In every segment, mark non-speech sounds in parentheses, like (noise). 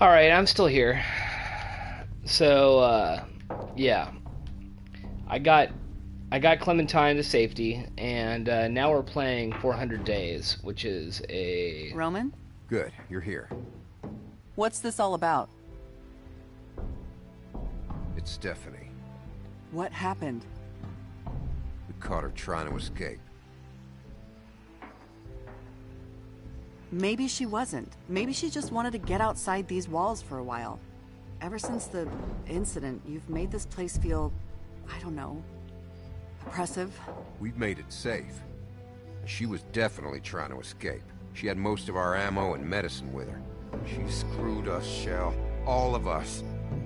Alright, I'm still here. So, uh, yeah. I got I got Clementine to safety, and uh, now we're playing 400 Days, which is a... Roman? Good, you're here. What's this all about? It's Stephanie. What happened? We caught her trying to escape. Maybe she wasn't. Maybe she just wanted to get outside these walls for a while. Ever since the incident, you've made this place feel, I don't know, oppressive. We've made it safe. She was definitely trying to escape. She had most of our ammo and medicine with her. She screwed us, Shel. All of us.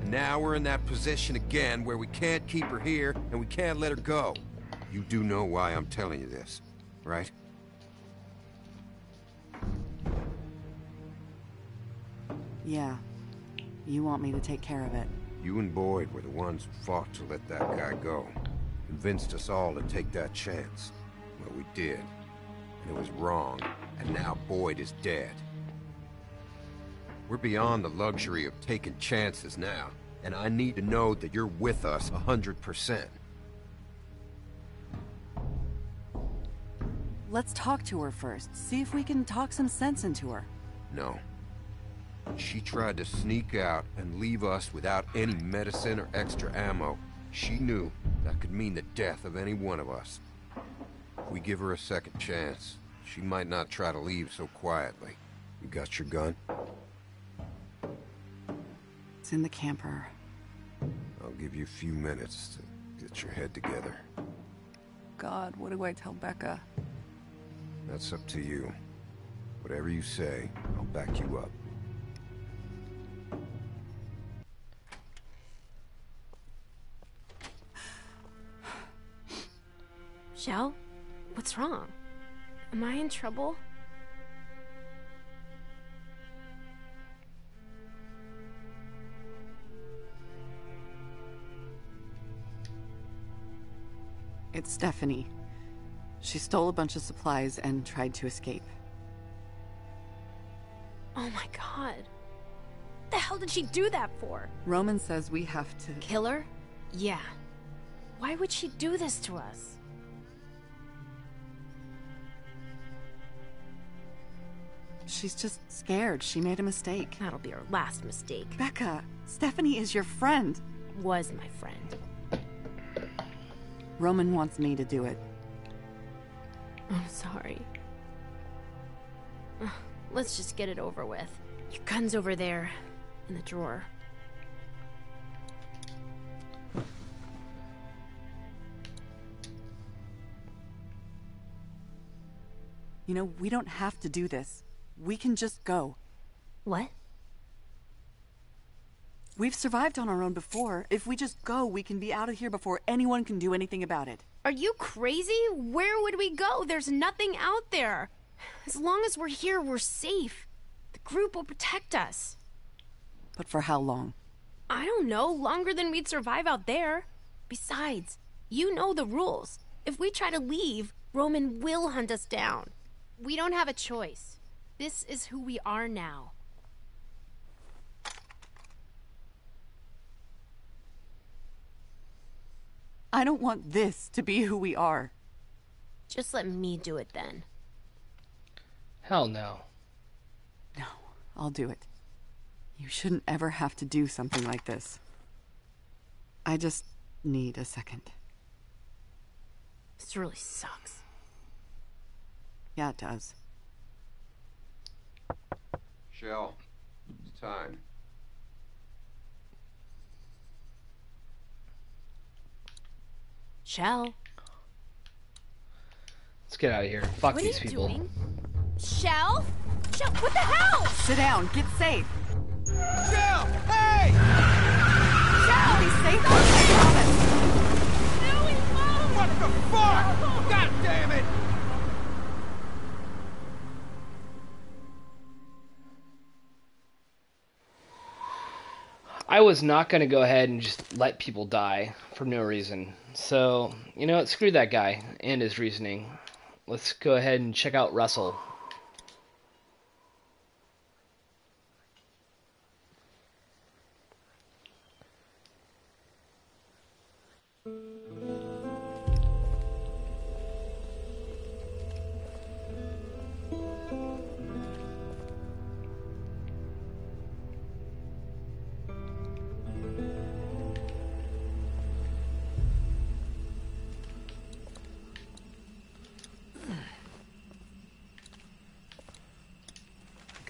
And now we're in that position again where we can't keep her here and we can't let her go. You do know why I'm telling you this, right? Yeah. You want me to take care of it. You and Boyd were the ones who fought to let that guy go. Convinced us all to take that chance. Well, we did. And it was wrong. And now Boyd is dead. We're beyond the luxury of taking chances now. And I need to know that you're with us a hundred percent. Let's talk to her first. See if we can talk some sense into her. No. She tried to sneak out and leave us without any medicine or extra ammo. She knew that could mean the death of any one of us. If we give her a second chance, she might not try to leave so quietly. You got your gun? It's in the camper. I'll give you a few minutes to get your head together. God, what do I tell Becca? That's up to you. Whatever you say, I'll back you up. Shel? What's wrong? Am I in trouble? It's Stephanie. She stole a bunch of supplies and tried to escape. Oh my god. What The hell did she do that for? Roman says we have to... Kill her? Yeah. Why would she do this to us? She's just scared. She made a mistake. That'll be her last mistake. Becca, Stephanie is your friend. Was my friend. Roman wants me to do it. I'm sorry. Let's just get it over with. Your gun's over there, in the drawer. You know, we don't have to do this. We can just go. What? We've survived on our own before. If we just go, we can be out of here before anyone can do anything about it. Are you crazy? Where would we go? There's nothing out there. As long as we're here, we're safe. The group will protect us. But for how long? I don't know, longer than we'd survive out there. Besides, you know the rules. If we try to leave, Roman will hunt us down. We don't have a choice. This is who we are now. I don't want this to be who we are. Just let me do it then. Hell no. No, I'll do it. You shouldn't ever have to do something like this. I just need a second. This really sucks. Yeah, it does. Shel, it's time. Shel, Let's get out of here. Fuck what these are you people. doing? Shel? Shel, what the hell? Sit down, get safe. Shel! Hey! You'll be safe, I promise. No, he won't! What the fuck? God damn it! I was not going to go ahead and just let people die for no reason. So, you know what? Screw that guy and his reasoning. Let's go ahead and check out Russell.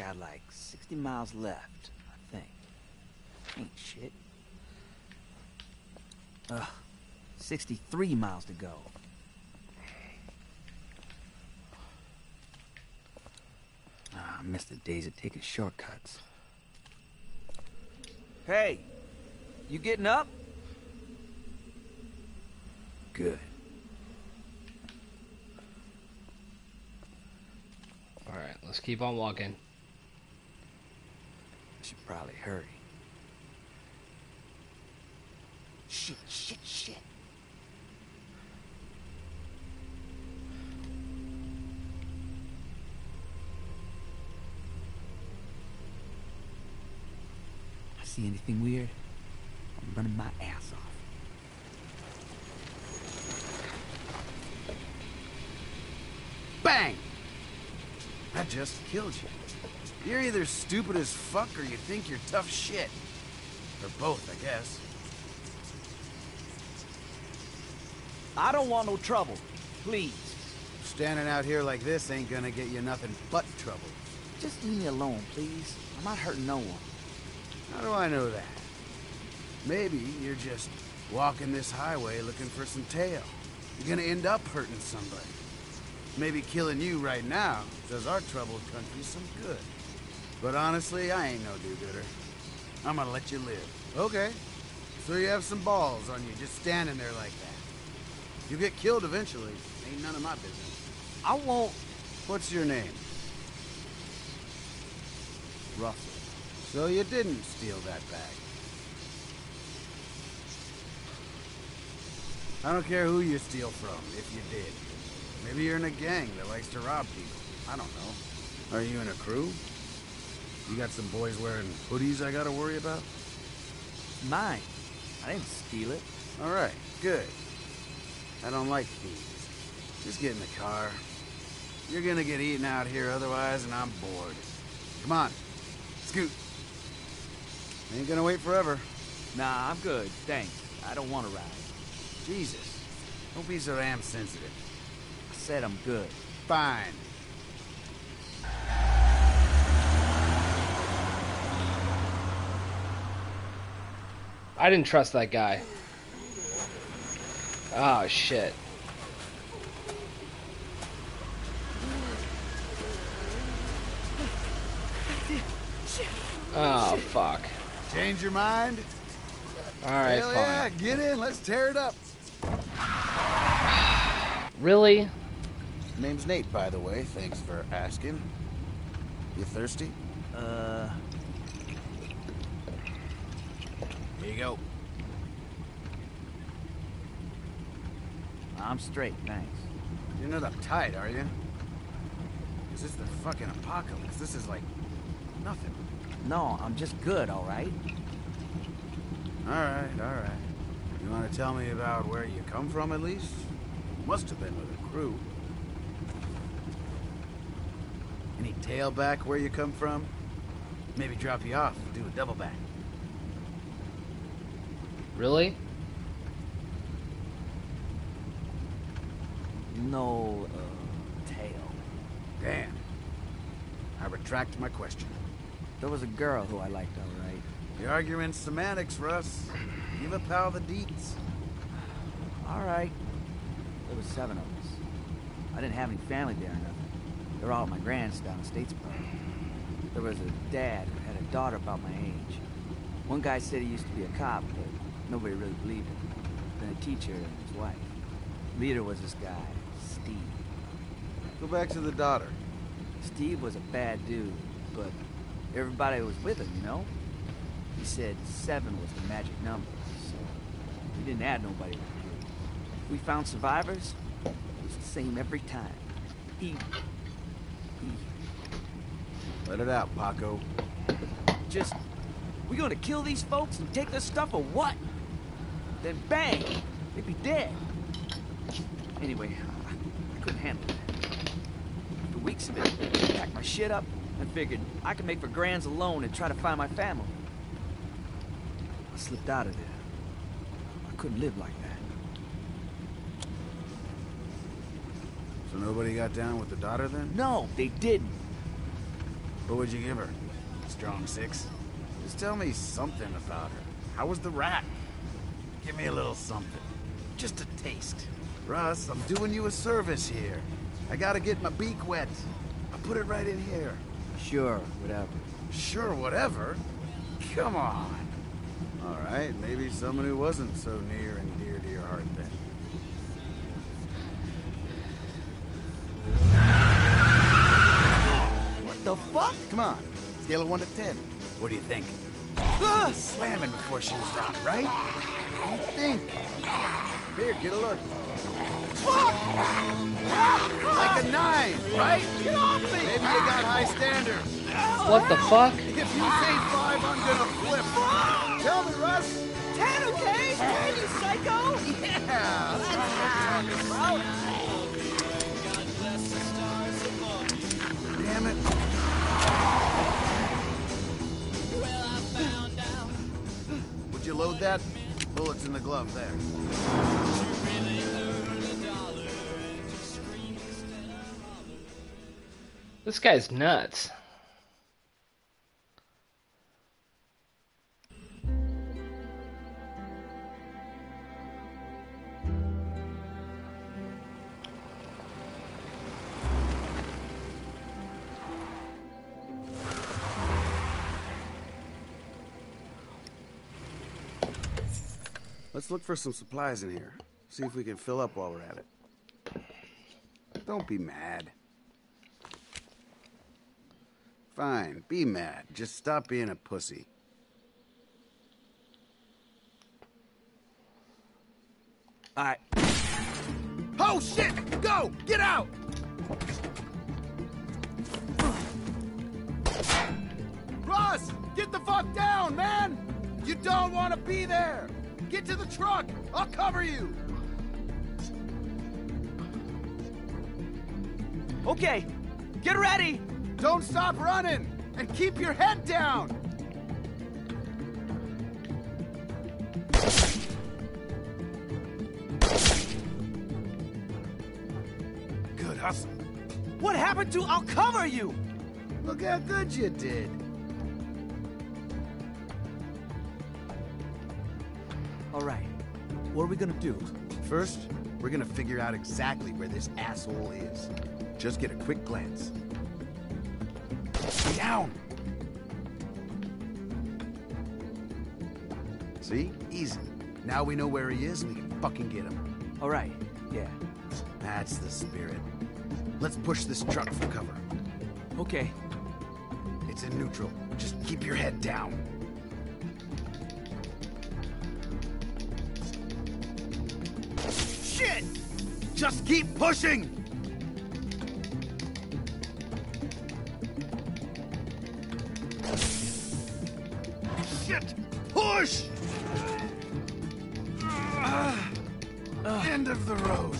Got like 60 miles left, I think. Ain't shit. Ugh, 63 miles to go. Ah, I miss the days of taking shortcuts. Hey, you getting up? Good. All right, let's keep on walking. I should probably hurry. Shit, shit, shit. I see anything weird? I'm running my ass off. Bang! That just killed you. You're either stupid as fuck or you think you're tough shit. Or both, I guess. I don't want no trouble. Please. Standing out here like this ain't gonna get you nothing but trouble. Just leave me alone, please. I'm not hurting no one. How do I know that? Maybe you're just walking this highway looking for some tail. You're gonna end up hurting somebody. Maybe killing you right now does our troubled country some good. But honestly, I ain't no do-gooder. I'm gonna let you live. Okay. So you have some balls on you just standing there like that. You get killed eventually. Ain't none of my business. I won't. What's your name? Russell. So you didn't steal that bag. I don't care who you steal from, if you did. Maybe you're in a gang that likes to rob people. I don't know. Are you in a crew? You got some boys wearing hoodies I gotta worry about? Mine. I didn't steal it. Alright, good. I don't like thieves. Just get in the car. You're gonna get eaten out here otherwise, and I'm bored. Come on, scoot. Ain't gonna wait forever. Nah, I'm good. Thanks. I don't want to ride. Jesus, don't be so damn sensitive. I said I'm good. Fine. I didn't trust that guy. Oh shit. Oh fuck. Change your mind? Alright, Hell fine. yeah, get in, let's tear it up. (sighs) Really? Name's Nate, by the way. Thanks for asking. You thirsty? Uh, Here you go. I'm straight, thanks. You're not uptight, are you? Is this is the fucking apocalypse. This is like nothing. No, I'm just good, all right? Alright, alright. You want to tell me about where you come from, at least? Must have been with a crew. Any tailback where you come from? Maybe drop you off, do a double back. Really? No, uh, tail. Damn. I retract my question. There was a girl who I liked, all right. The argument's semantics, Russ. Give a pal the deets. All right. There was seven of us. I didn't have any family there or nothing. They were all at my grand's down in Statesboro. There was a dad who had a daughter about my age. One guy said he used to be a cop, but nobody really believed him. Then a teacher and his wife. Leader was this guy, Steve. Go back to the daughter. Steve was a bad dude, but everybody was with him, you know? He said seven was the magic number, so we didn't add nobody to the group. We found survivors, it was the same every time. He... he Let it out, Paco. just... We gonna kill these folks and take their stuff or what? Then bang! They'd be dead. Anyway, I, I couldn't handle it. For weeks of it, I packed my shit up and figured I could make for Grands alone and try to find my family. I slipped out of there. I couldn't live like that. So nobody got down with the daughter then? No, they didn't. What would you give her? Strong six? Just tell me something about her. How was the rat? Give me a little something. Just a taste. Russ, I'm doing you a service here. I gotta get my beak wet. I'll put it right in here. Sure, whatever. Sure, whatever. Come on. All right, maybe someone who wasn't so near and dear to your heart then. What the fuck? Come on, scale of 1 to 10. What do you think? Ah, slamming before she was down, right? What you think? Here, get a look. Like a 9, right? Get off me! Maybe you got high standards. What the fuck? If you say 5, I'm gonna flip. Tell me, Russ. Ten, okay? Ten, you psycho! Yeah, (laughs) that's what I'm talking about. In the glove there. This guy's nuts. Let's look for some supplies in here. See if we can fill up while we're at it. Don't be mad. Fine, be mad. Just stop being a pussy. Alright, Oh shit! Go! Get out! Russ! Get the fuck down, man! You don't want to be there! Get to the truck! I'll cover you! okay. Get ready! Don't stop running! And keep your head down! Good hustle. What happened to I'll cover you? Look how good you did. What are we gonna do? First, we're gonna figure out exactly where this asshole is. Just get a quick glance. Down! See? Easy. Now we know where he is and we can fucking get him. Alright, yeah. That's the spirit. Let's push this truck for cover. Okay. It's in neutral. Just keep your head down. Just keep pushing! Shit! Push! End of the road.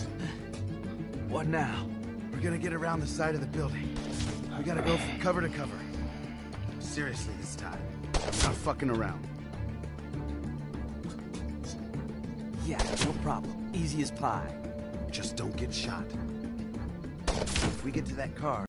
What now? We're gonna get around the side of the building. We gotta go from cover to cover. Seriously this time. I'm not fucking around. Yeah, no problem. Easy as pie. Just don't get shot. If we get to that car,